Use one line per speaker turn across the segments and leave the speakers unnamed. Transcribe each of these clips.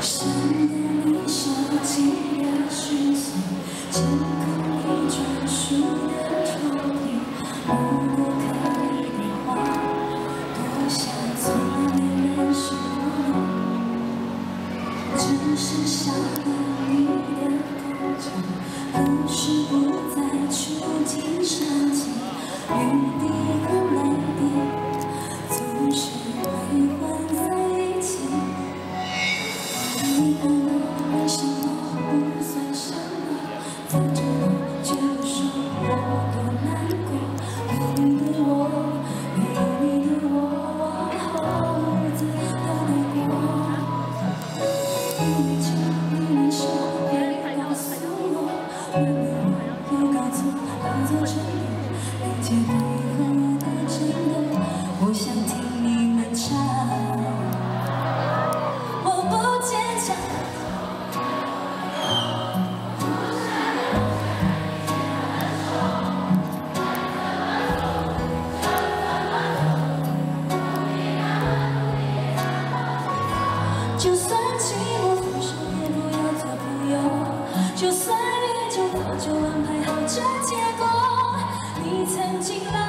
是就算命中早就安排好这结果，你曾经。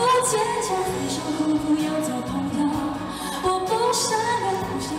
不坚强，你说后不要做朋友，我不善良。